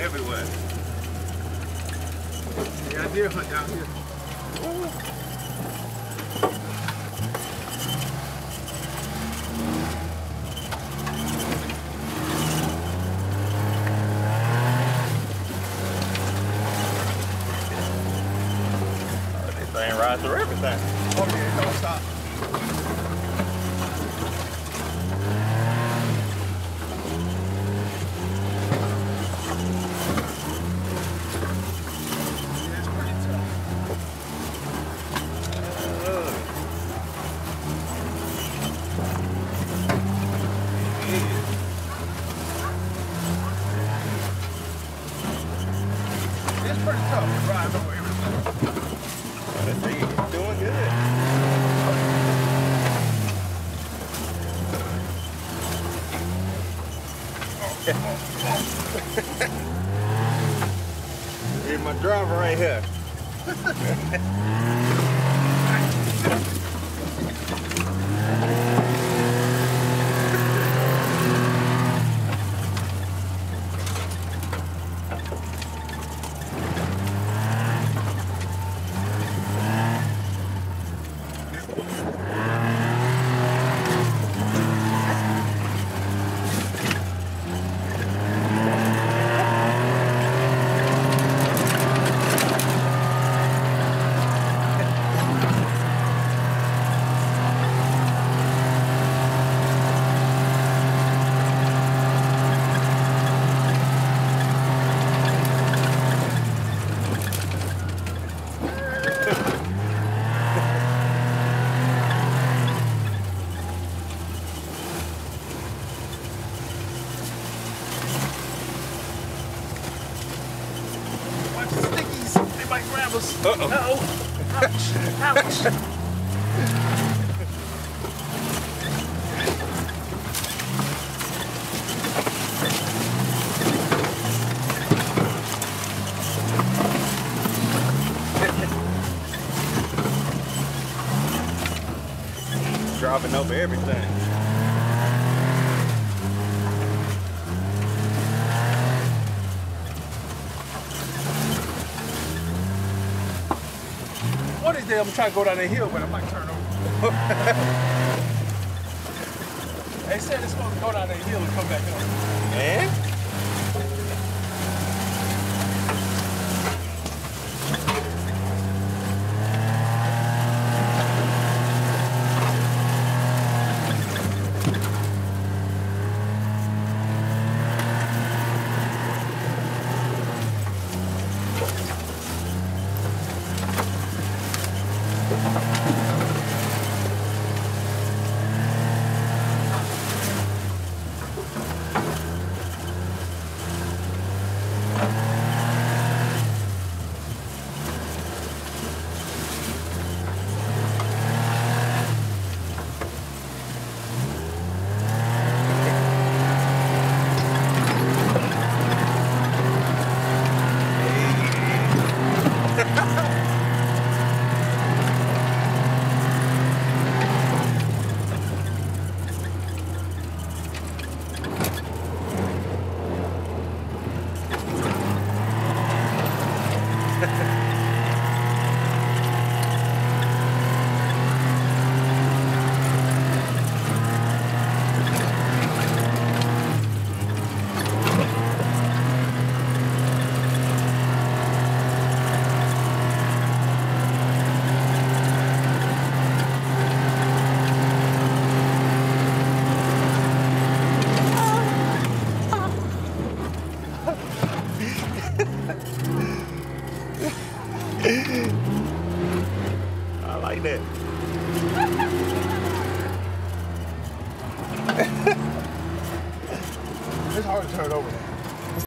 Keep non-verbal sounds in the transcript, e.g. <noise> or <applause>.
everywhere. Yeah, did hunt down here. Oh, this thing rides through everything. Oh yeah, don't stop. Yeah, it's pretty tough. It's pretty tough. Here's my driver right here. <laughs> They might grab us. Uh-oh. Uh-oh. Ouch. Ouch. Dropping over everything. One of these days I'm gonna go down the hill, but I might turn over. <laughs> they said it's supposed to go down the hill and come back up. Man. shit. it's hard to turn it over now.